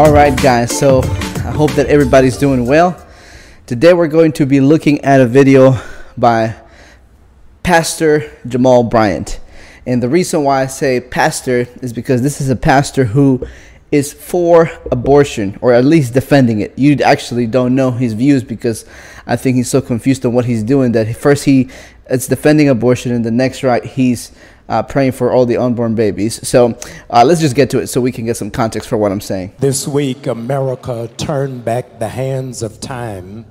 All right, guys. So I hope that everybody's doing well. Today we're going to be looking at a video by Pastor Jamal Bryant. And the reason why I say pastor is because this is a pastor who is for abortion or at least defending it. You actually don't know his views because I think he's so confused on what he's doing that first he it's defending abortion and the next right he's uh, praying for all the unborn babies. So uh, let's just get to it so we can get some context for what I'm saying. This week, America turned back the hands of time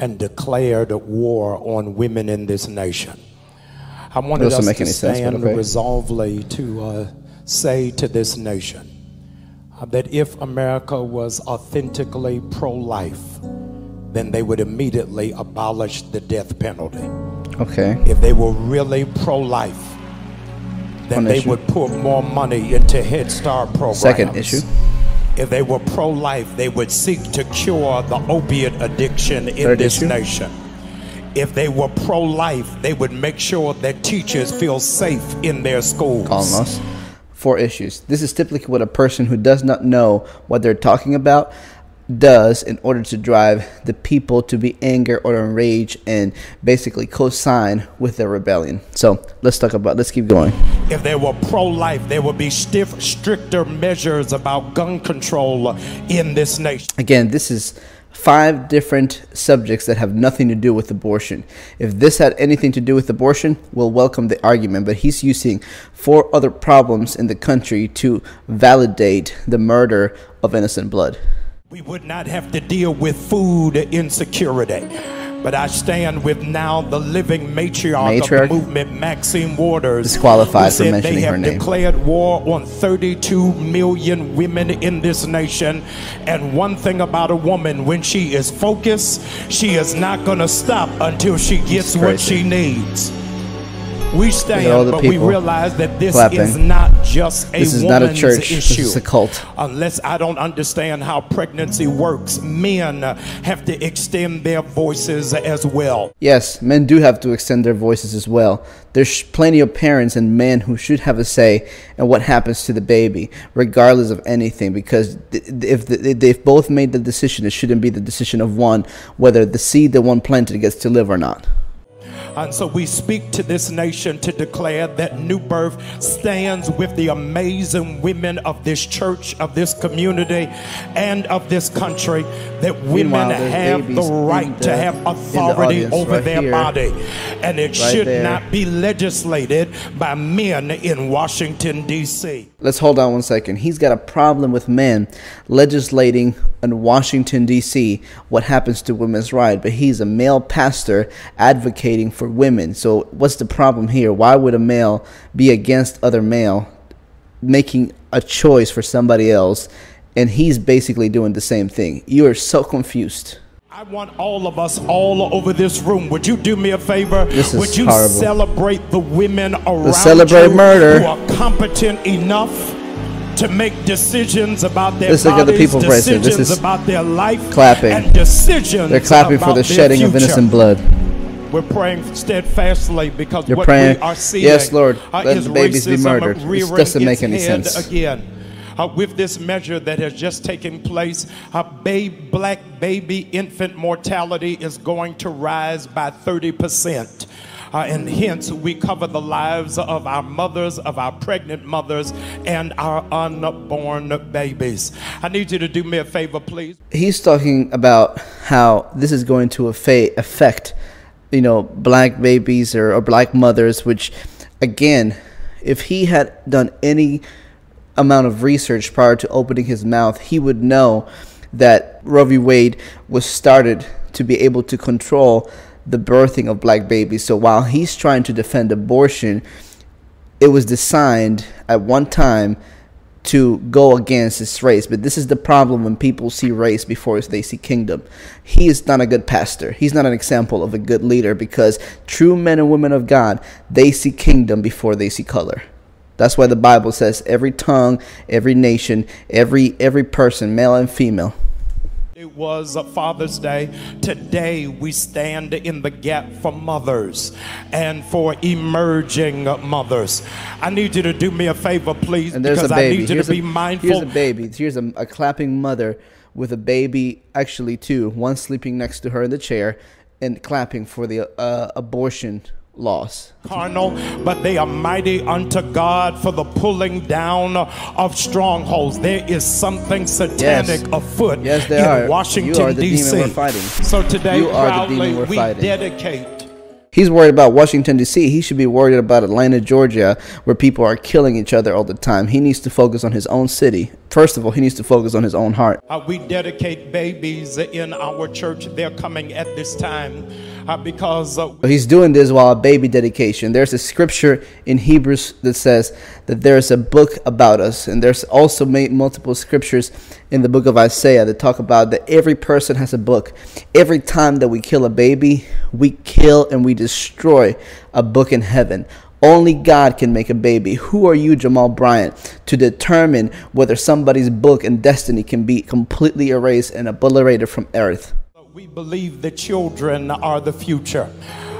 and declared war on women in this nation. I wanted us to stand sense, okay. resolvely to uh, say to this nation uh, that if America was authentically pro life, then they would immediately abolish the death penalty. Okay. If they were really pro life, then they issue. would put more money into Head Start programs. Second issue. If they were pro life, they would seek to cure the opiate addiction in Third this issue. nation. If they were pro life, they would make sure that teachers feel safe in their schools. Us. Four issues. This is typically what a person who does not know what they're talking about does in order to drive the people to be anger or enraged and basically co-sign with their rebellion. So let's talk about. Let's keep going. If they were pro-life, there would be stiff, stricter measures about gun control in this nation. Again, this is five different subjects that have nothing to do with abortion. If this had anything to do with abortion, we'll welcome the argument. But he's using four other problems in the country to validate the murder of innocent blood. We would not have to deal with food insecurity. But I stand with now the living matriarch, matriarch? of the movement, Maxine Waters, disqualified for mentioning they have her name. declared war on 32 million women in this nation. And one thing about a woman, when she is focused, she is not going to stop until she gets what she needs. We stand, but we realize that this clapping. is not just a this is not a church. Issue. This is a cult. Unless I don't understand how pregnancy works, men have to extend their voices as well. Yes, men do have to extend their voices as well. There's plenty of parents and men who should have a say in what happens to the baby, regardless of anything. Because if they've both made the decision, it shouldn't be the decision of one whether the seed that one planted gets to live or not. And so we speak to this nation to declare that New Birth stands with the amazing women of this church, of this community, and of this country. That women have the right the, to have authority the over right their here, body. And it right should there. not be legislated by men in Washington, D.C. Let's hold on one second. He's got a problem with men legislating in Washington, D.C., what happens to women's rights, but he's a male pastor advocating for women. So, what's the problem here? Why would a male be against other male making a choice for somebody else? And he's basically doing the same thing. You are so confused. I want all of us all over this room. Would you do me a favor? This is Would you horrible. celebrate the women around the celebrate you murder. who are competent enough to make decisions about their this bodies, the people decisions this is about their life, clapping. and decisions They're clapping for the shedding future. of innocent blood. We're praying steadfastly because You're what praying, we are seeing yes, Lord, uh, let the babies be murdered. This doesn't make any sense. Again. Uh, with this measure that has just taken place, uh, babe, black baby infant mortality is going to rise by 30 percent. Uh, and hence we cover the lives of our mothers, of our pregnant mothers, and our unborn babies. I need you to do me a favor, please. He's talking about how this is going to affect, you know, black babies or, or black mothers, which, again, if he had done any amount of research prior to opening his mouth, he would know that Roe v. Wade was started to be able to control the birthing of black babies. So while he's trying to defend abortion, it was designed at one time to go against his race. But this is the problem when people see race before they see kingdom. He is not a good pastor. He's not an example of a good leader because true men and women of God, they see kingdom before they see color. That's why the Bible says every tongue, every nation, every every person, male and female, It was a Father's Day. Today we stand in the gap for mothers and for emerging mothers. I need you to do me a favor, please, and because I need you here's to be mindful. Here's a baby. Here's a, a clapping mother with a baby, actually two, one sleeping next to her in the chair, and clapping for the uh, abortion loss. Carnal, but they are mighty unto God for the pulling down of strongholds. There is something satanic yes. afoot yes, in are. Washington, D.C. So today, you proudly, we fighting. dedicate He's worried about Washington, D.C. He should be worried about Atlanta, Georgia, where people are killing each other all the time. He needs to focus on his own city. First of all, he needs to focus on his own heart. Uh, we dedicate babies in our church. They're coming at this time because uh, he's doing this while a baby dedication. There's a scripture in Hebrews that says that there's a book about us, and there's also multiple scriptures in the book of Isaiah that talk about that every person has a book. Every time that we kill a baby, we kill and we destroy a book in heaven. Only God can make a baby. Who are you, Jamal Bryant, to determine whether somebody's book and destiny can be completely erased and obliterated from earth? We believe that children are the future.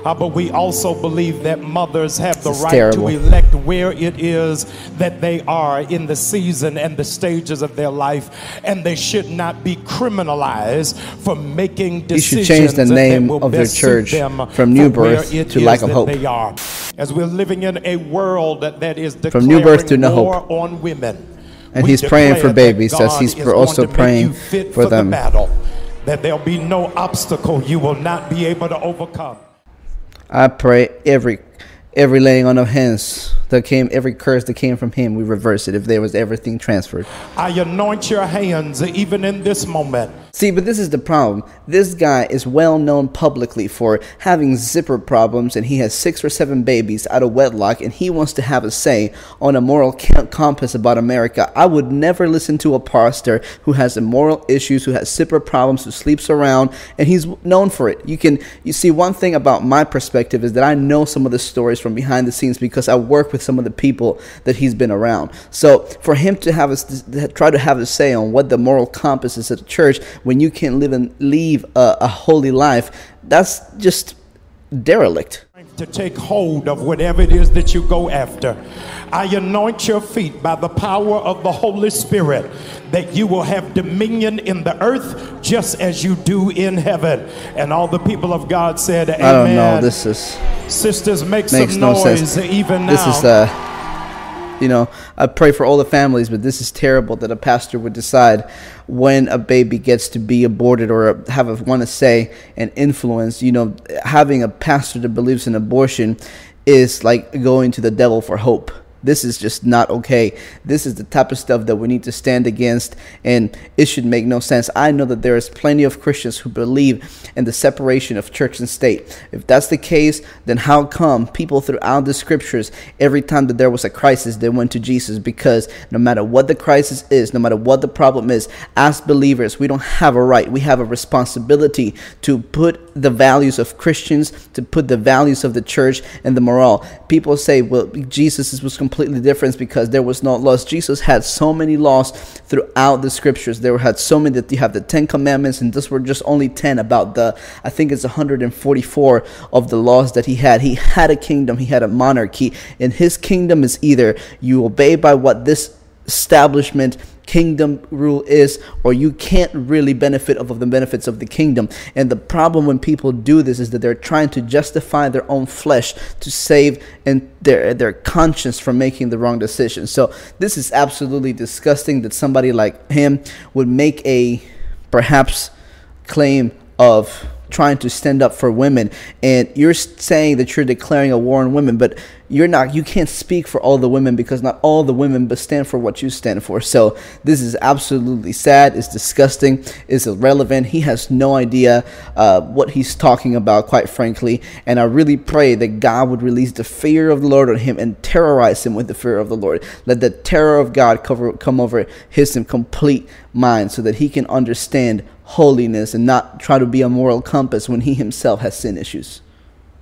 Uh, but we also believe that mothers have the right terrible. to elect where it is that they are in the season and the stages of their life, and they should not be criminalized for making decisions. You should change the name of their church from New Birth to Lack of Hope. They are. As we're living in a world that, that is from new birth to no hope. on women. And he's praying for babies as he's also praying for, for them. The that there'll be no obstacle you will not be able to overcome. I pray every every laying on of hands that came, every curse that came from him, we reverse it if there was everything transferred. I anoint your hands even in this moment. See, but this is the problem. This guy is well known publicly for having zipper problems, and he has six or seven babies out of wedlock, and he wants to have a say on a moral compass about America. I would never listen to a pastor who has immoral issues, who has zipper problems, who sleeps around, and he's known for it. You can, you see, one thing about my perspective is that I know some of the stories from behind the scenes because I work with some of the people that he's been around. So for him to have us try to have a say on what the moral compass is at the church when you can't live and leave a, a holy life, that's just derelict. To take hold of whatever it is that you go after. I anoint your feet by the power of the Holy Spirit that you will have dominion in the earth just as you do in heaven. And all the people of God said, Amen. I don't know. This is. Sisters, make some no noise sense. even now. This is, uh, you know, I pray for all the families, but this is terrible that a pastor would decide when a baby gets to be aborted or have a want to say and influence. You know, having a pastor that believes in abortion is like going to the devil for hope. This is just not okay. This is the type of stuff that we need to stand against, and it should make no sense. I know that there is plenty of Christians who believe in the separation of church and state. If that's the case, then how come people throughout the scriptures, every time that there was a crisis, they went to Jesus? Because no matter what the crisis is, no matter what the problem is, as believers, we don't have a right. We have a responsibility to put the values of Christians, to put the values of the church and the morale. People say, well, Jesus was completely different because there was no laws. Jesus had so many laws throughout the scriptures. There were had so many that you have the Ten Commandments, and those were just only ten about the I think it's 144 of the laws that he had. He had a kingdom, he had a monarchy, and his kingdom is either you obey by what this establishment kingdom rule is or you can't really benefit of the benefits of the kingdom. And the problem when people do this is that they're trying to justify their own flesh to save and their their conscience from making the wrong decision. So this is absolutely disgusting that somebody like him would make a perhaps claim of trying to stand up for women. And you're saying that you're declaring a war on women but you're not you can't speak for all the women because not all the women but stand for what you stand for. So this is absolutely sad. It's disgusting. It's irrelevant. He has no idea uh, what he's talking about quite frankly. And i really pray that god would release the fear of the lord on him and terrorize him with the fear of the lord. Let the terror of god cover, come over his complete mind so that he can understand holiness and not try to be a moral compass when he himself has sin issues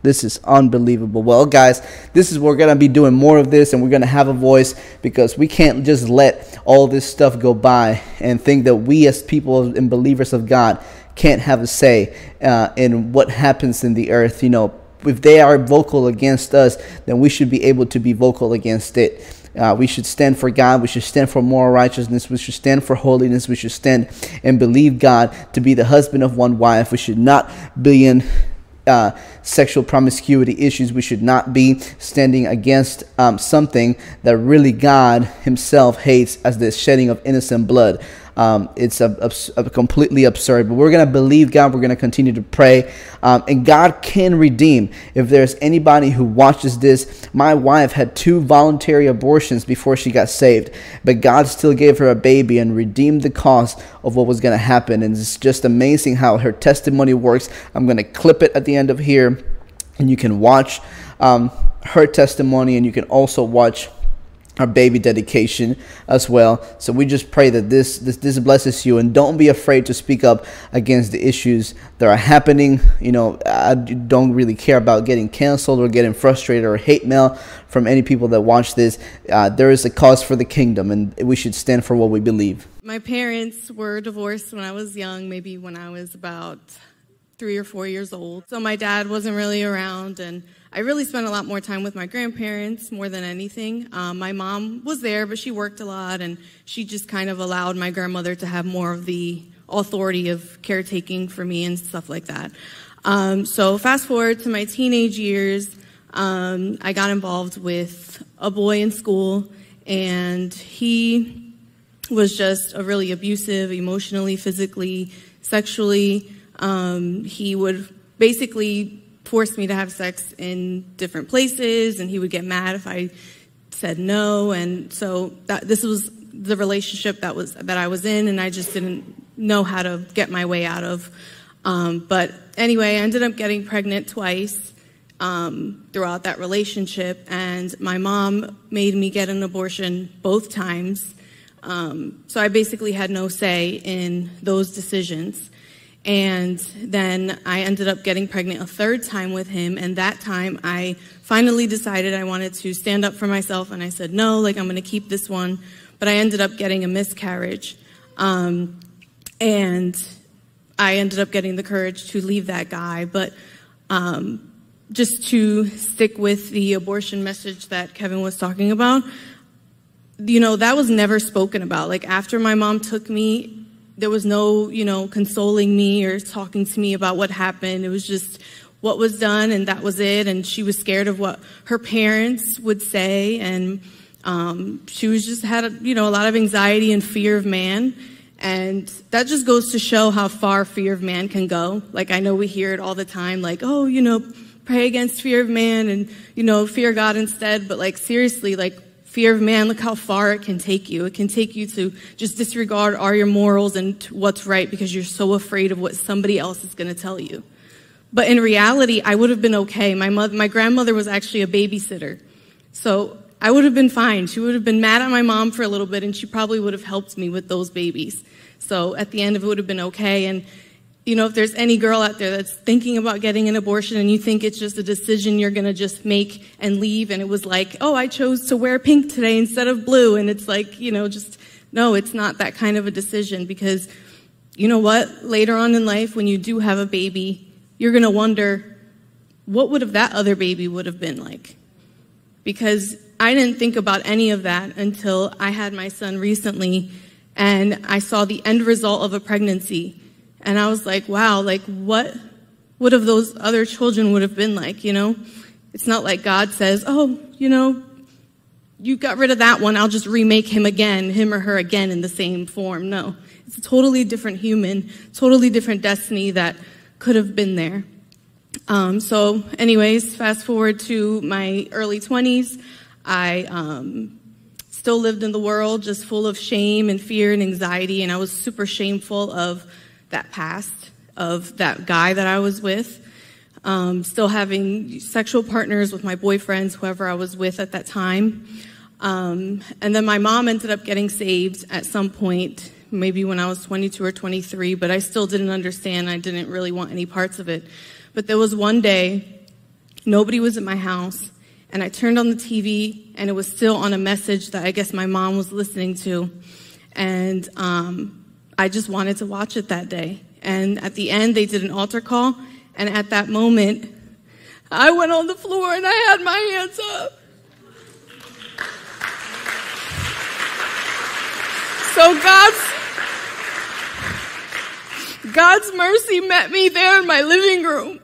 This is unbelievable. Well, guys, this is we're gonna be doing more of this, and we're gonna have a voice because we can't just let all this stuff go by and think that we, as people and believers of God, can't have a say uh, in what happens in the earth. You know, if they are vocal against us, then we should be able to be vocal against it. Uh, we should stand for God. We should stand for moral righteousness. We should stand for holiness. We should stand and believe God to be the husband of one wife. We should not be in uh, sexual promiscuity issues. We should not be standing against um, something that really God Himself hates as the shedding of innocent blood. Um, it's a, a, a, completely absurd. But we're going to believe God. We're going to continue to pray. Um, and God can redeem. If there's anybody who watches this, my wife had two voluntary abortions before she got saved. But God still gave her a baby and redeemed the cost of what was going to happen. And it's just amazing how her testimony works. I'm going to clip it at the end of here. And you can watch um, her testimony and you can also watch our baby dedication as well. So we just pray that this, this this blesses you and don't be afraid to speak up against the issues that are happening. You know, I don't really care about getting canceled or getting frustrated or hate mail from any people that watch this. Uh, there is a cause for the kingdom, and we should stand for what we believe. My parents were divorced when I was young, maybe when I was about three or four years old. So my dad wasn't really around and I really spent a lot more time with my grandparents more than anything. Um, my mom was there, but she worked a lot, and she just kind of allowed my grandmother to have more of the authority of caretaking for me and stuff like that. Um, so fast forward to my teenage years, um, I got involved with a boy in school, and he was just a really abusive, emotionally, physically, sexually. Um, he would basically forced me to have sex in different places, and he would get mad if I said no. And so that, this was the relationship that was that I was in, and I just didn't know how to get my way out of. Um, but anyway, I ended up getting pregnant twice um, throughout that relationship, and my mom made me get an abortion both times. Um, so I basically had no say in those decisions. And then I ended up getting pregnant a third time with him. And that time I finally decided I wanted to stand up for myself. And I said, no, like I'm going to keep this one. But I ended up getting a miscarriage. Um, and I ended up getting the courage to leave that guy. But um, just to stick with the abortion message that Kevin was talking about, you know, that was never spoken about. Like after my mom took me there was no, you know, consoling me or talking to me about what happened. It was just what was done and that was it. And she was scared of what her parents would say. And um, she was just had, a, you know, a lot of anxiety and fear of man. And that just goes to show how far fear of man can go. Like I know we hear it all the time, like, oh, you know, pray against fear of man and, you know, fear God instead. But like seriously, like fear of man, look how far it can take you. It can take you to just disregard all your morals and what's right because you're so afraid of what somebody else is going to tell you. But in reality, I would have been okay. My mother, my grandmother was actually a babysitter. So I would have been fine. She would have been mad at my mom for a little bit and she probably would have helped me with those babies. So at the end of it would have been okay. And you know, if there's any girl out there that's thinking about getting an abortion and you think it's just a decision you're going to just make and leave, and it was like, oh, I chose to wear pink today instead of blue, and it's like, you know, just, no, it's not that kind of a decision because, you know what? Later on in life, when you do have a baby, you're going to wonder, what would have that other baby would have been like? Because I didn't think about any of that until I had my son recently and I saw the end result of a pregnancy and I was like, wow, like what would have those other children would have been like, you know? It's not like God says, oh, you know, you got rid of that one, I'll just remake him again, him or her again in the same form. No. It's a totally different human, totally different destiny that could have been there. Um, so, anyways, fast forward to my early 20s. I um, still lived in the world just full of shame and fear and anxiety, and I was super shameful of that past of that guy that I was with. Um, still having sexual partners with my boyfriends, whoever I was with at that time. Um, and then my mom ended up getting saved at some point, maybe when I was 22 or 23, but I still didn't understand. I didn't really want any parts of it. But there was one day Nobody was at my house. And I turned on the TV, and it was still on a message that I guess my mom was listening to. And um, I just wanted to watch it that day. And at the end, they did an altar call. And at that moment, I went on the floor and I had my hands up. So God's God's mercy met me there in my living room.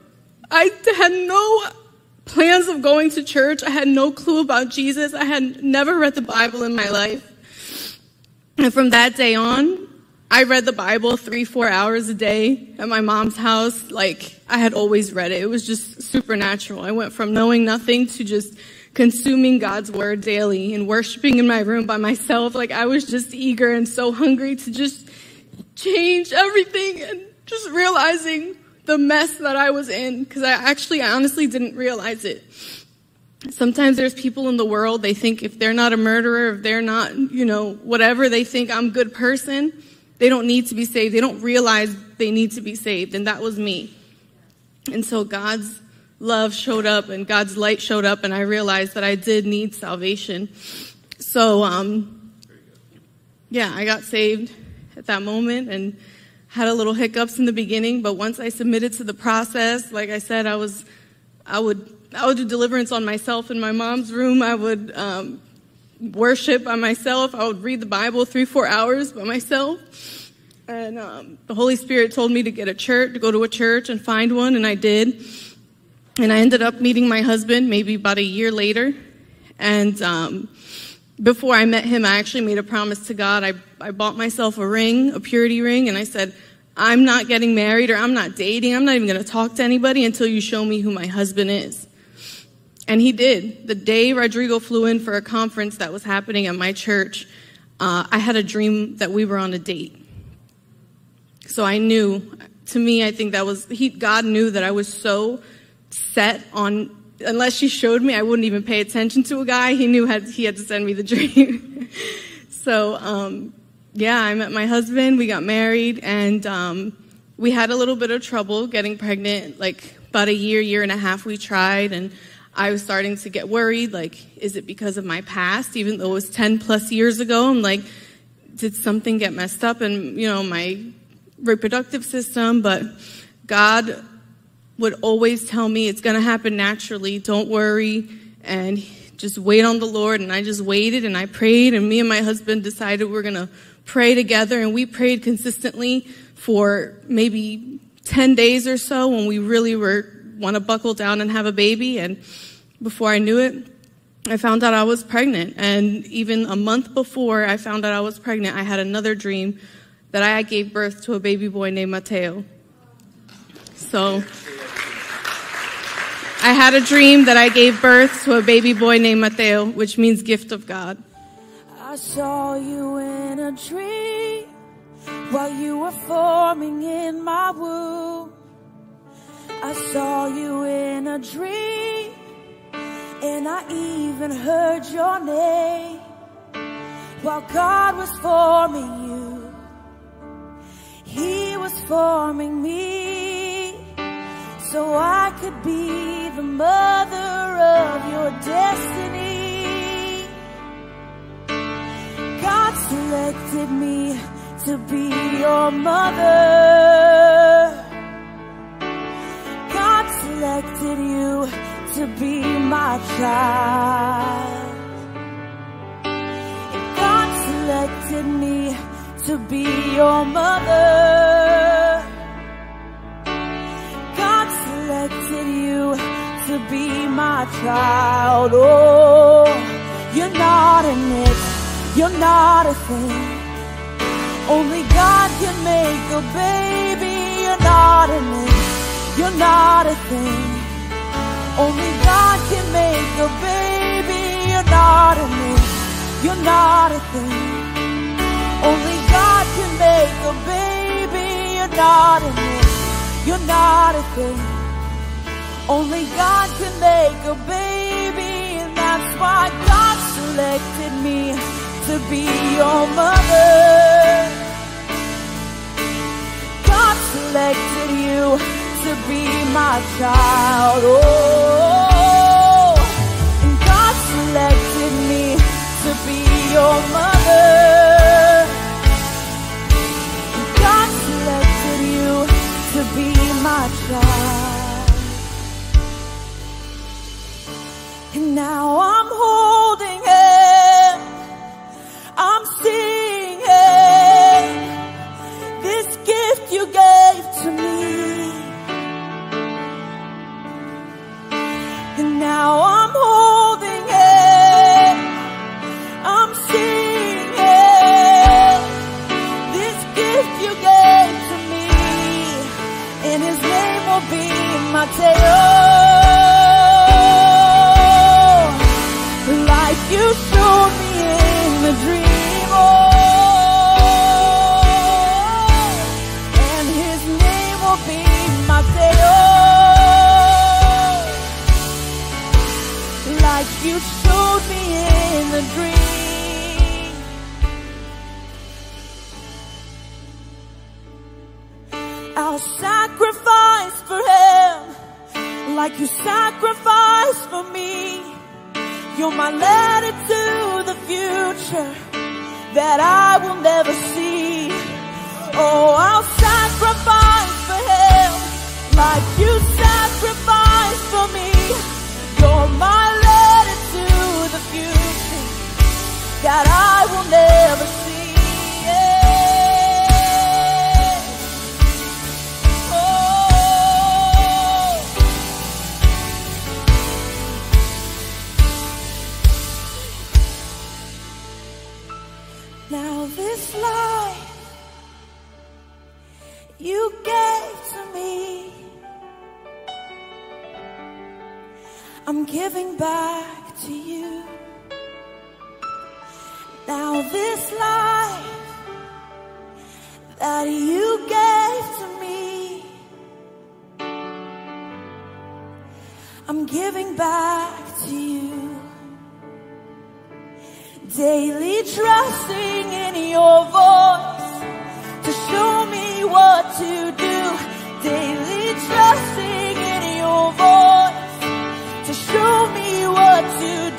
I had no plans of going to church. I had no clue about Jesus. I had never read the Bible in my life. And from that day on, I read the Bible three, four hours a day at my mom's house. Like, I had always read it. It was just supernatural. I went from knowing nothing to just consuming God's word daily and worshiping in my room by myself. Like, I was just eager and so hungry to just change everything and just realizing the mess that I was in because I actually, I honestly didn't realize it. Sometimes there's people in the world, they think if they're not a murderer, if they're not, you know, whatever, they think I'm a good person. They don't need to be saved. They don't realize they need to be saved. And that was me. And so God's love showed up and God's light showed up and I realized that I did need salvation. So, um, yeah, I got saved at that moment and had a little hiccups in the beginning, but once I submitted to the process, like I said, I was, I would, I would do deliverance on myself in my mom's room. I would, um, worship by myself. I would read the Bible three, four hours by myself. And um, the Holy Spirit told me to get a church, to go to a church and find one, and I did. And I ended up meeting my husband maybe about a year later. And um, before I met him, I actually made a promise to God. I, I bought myself a ring, a purity ring, and I said, I'm not getting married or I'm not dating. I'm not even going to talk to anybody until you show me who my husband is. And he did. The day Rodrigo flew in for a conference that was happening at my church, uh, I had a dream that we were on a date. So I knew, to me, I think that was, he, God knew that I was so set on, unless she showed me, I wouldn't even pay attention to a guy. He knew had, he had to send me the dream. so, um, yeah, I met my husband, we got married, and um, we had a little bit of trouble getting pregnant. Like about a year, year and a half, we tried, and I was starting to get worried. Like, is it because of my past? Even though it was 10 plus years ago, I'm like, did something get messed up? in, you know, my reproductive system, but God would always tell me it's going to happen naturally. Don't worry. And just wait on the Lord. And I just waited and I prayed. And me and my husband decided we are going to pray together. And we prayed consistently for maybe 10 days or so when we really were want to buckle down and have a baby. And before I knew it, I found out I was pregnant. And even a month before I found out I was pregnant, I had another dream that I gave birth to a baby boy named Mateo. So I had a dream that I gave birth to a baby boy named Mateo, which means gift of God. I saw you in a dream while you were forming in my womb. I saw you in a dream and I even heard your name while God was forming you. He was forming me so I could be the mother of your destiny. God selected me to be your mother. Selected you to be my child. God selected me to be your mother. God selected you to be my child. Oh, you're not an it, you're not a thing. Only God can make a baby. You're not an it, you're not a thing. Only God can make a baby. You're not an it, you're not a thing. Only God can make a baby. You're not a thing. You're not a thing. Only God can make a baby. And that's why God selected me to be your mother. God selected you to be my child. Oh, and God selected me to be your mother. you showed me in the dream. I'll sacrifice for him like you sacrificed for me. You're my letter to the future that I will never see. Oh, I'll sacrifice for him like you sacrificed for me. You're my that I will never see. Oh. Now this life you gave to me. I'm giving back Now this life that you gave to me, I'm giving back to you. Daily trusting in your voice to show me what to do. Daily trusting in your voice to show me what to do.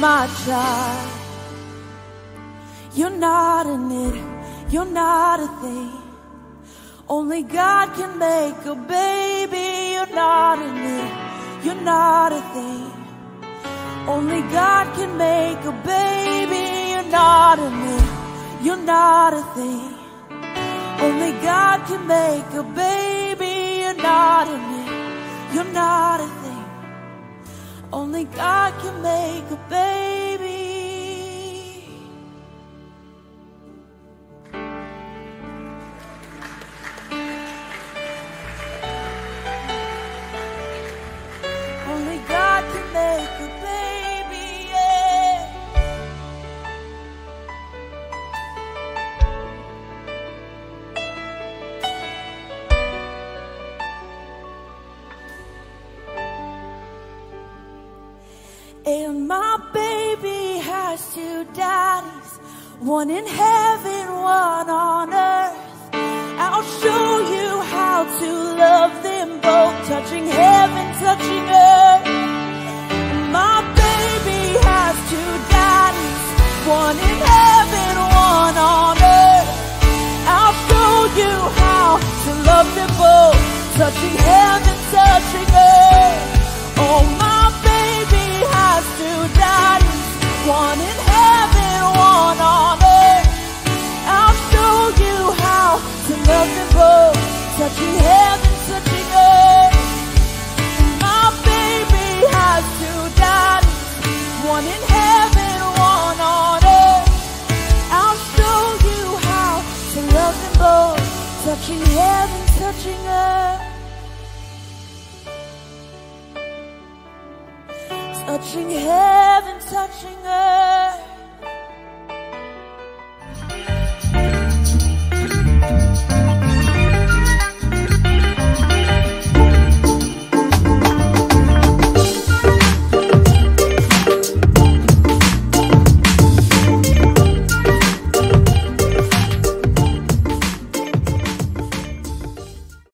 My child. You're not an it, you're not a thing. Only God can make a baby. You're not an it, you're not a thing. Only God can make a baby. You're not an it, you're not a thing. Only God can make a baby. You're not an it, you're not a thing. Only God can make a baby. Two daddies, one in heaven, one on earth. I'll show you how to love them both, touching heaven, touching earth. My baby has two daddies, one in heaven, one on earth. I'll show you how to love them both, touching heaven,